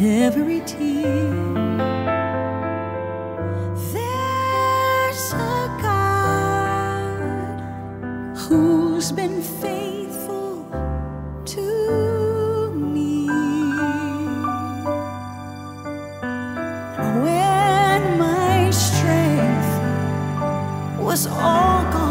every tear. There's a God who's been faithful to me. When my strength was all gone.